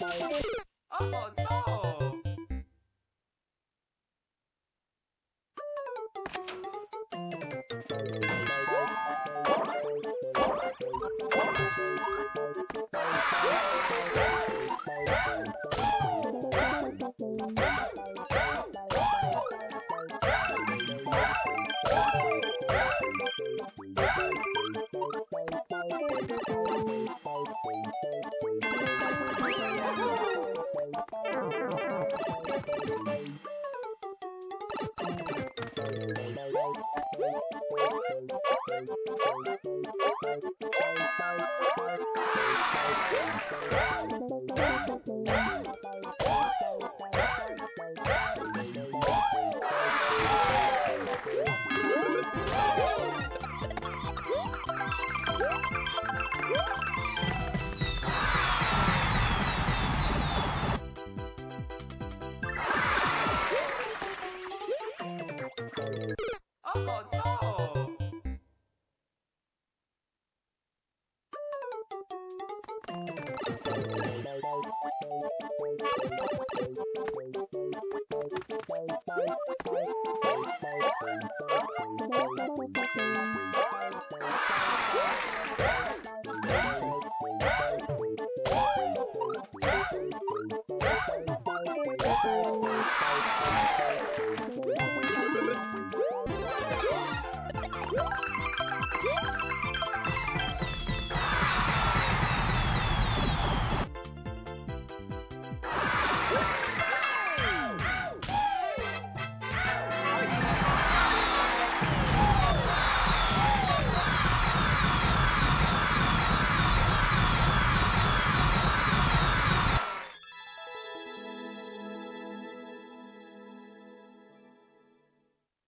Oh no! Oh. Wow! Bye.